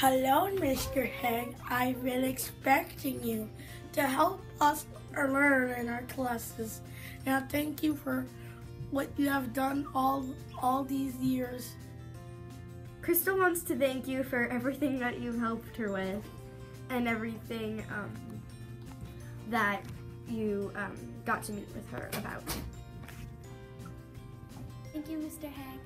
Hello, Mr. Haag. I've been expecting you to help us learn in our classes. Now, thank you for what you have done all all these years. Crystal wants to thank you for everything that you've helped her with and everything um, that you um, got to meet with her about. Thank you, Mr. Haag.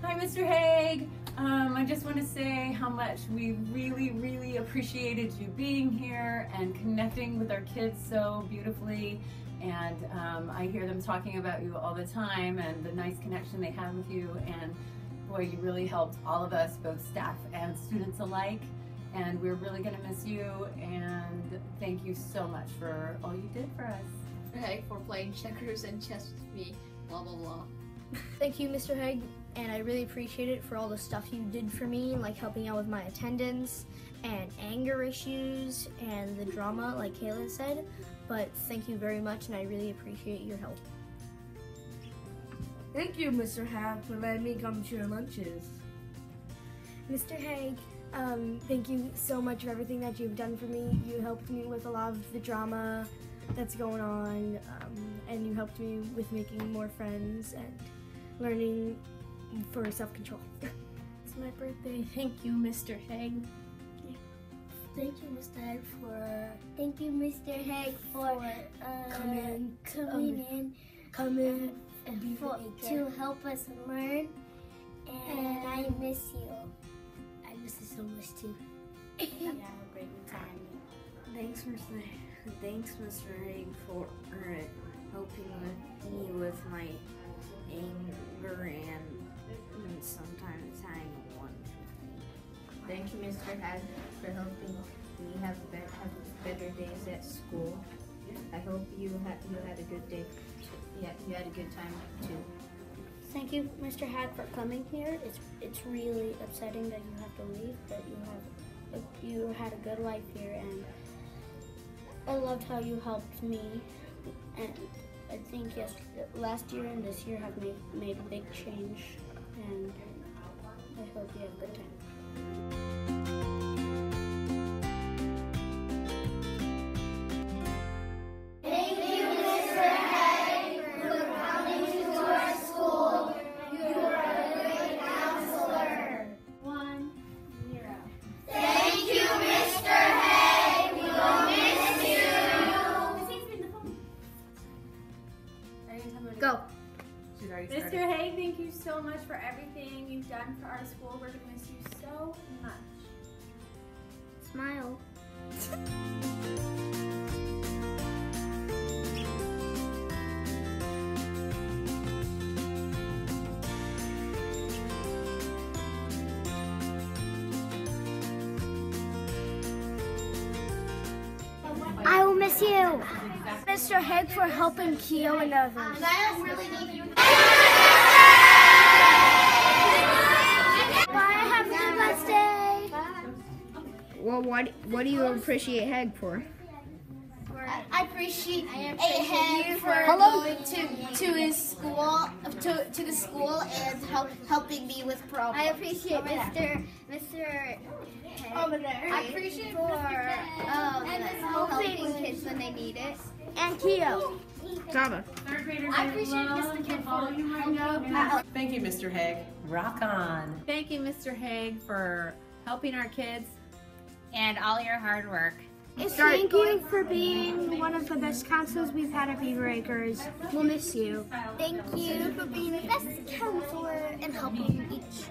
Hi, Mr. Haag. Um, I just want to say how much we really, really appreciated you being here and connecting with our kids so beautifully. And um, I hear them talking about you all the time and the nice connection they have with you. And boy, you really helped all of us, both staff and students alike. And we're really going to miss you. And thank you so much for all you did for us. Haag for playing checkers and chess with me, blah blah blah. Thank you, Mr. Haag, and I really appreciate it for all the stuff you did for me, like helping out with my attendance and anger issues and the drama, like Kayla said. But thank you very much, and I really appreciate your help. Thank you, Mr. Haag, for letting me come to your lunches. Mr. Haag, um, thank you so much for everything that you've done for me. You helped me with a lot of the drama that's going on, um, and you helped me with making more friends and learning for self-control. It's my birthday. Thank you, Mr. Haag. Thank you, Mr. Haag, for Thank you, Mr. Haag, for uh, coming, coming in coming and being for, to help us learn. And I miss you. I miss you so much too. Yeah, have a great time. Thanks, Mr. Thanks, Mr. Haag, for uh, helping with me with my anger and, and sometimes hanging one. Thank you, Mr. Haag, for helping me have, be- have better days at school. I hope you had you had a good day. Yeah, you had a good time too. Thank you, Mr. Haag, for coming here. It's it's really upsetting that you have to leave, but you have you had a good life here, and I loved how you helped me. And I think yes, last year and this year have made made a big change, and I hope you have a good time. So much for everything you've done for our school. We're gonna miss you so much. Smile. I will miss you. Mr. Haag for helping Keo and others. Have a good birthday. Well, what what do you appreciate Haag for? I appreciate him for going to, to his school, to, to the school and help, helping me with problems. I appreciate Mr. Mr. Over there. I appreciate for um, helping kids when they need it. And Keo. Java. Third graders, I appreciate Mr. Kid for Thank you, Mr. Haag. Rock on. Thank you, Mr. Haag, for helping our kids. And all your hard work. Thank you for being one of the best counselors we've had at Beaver Acres. We'll miss you. Thank you for being the best counselor and helping each